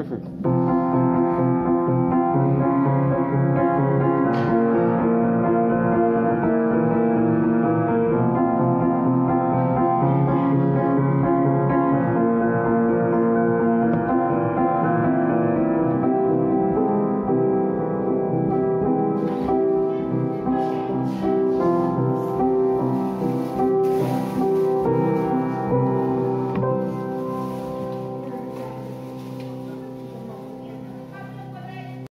Perfect.